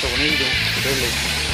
Puerto Bonillo, Vélez.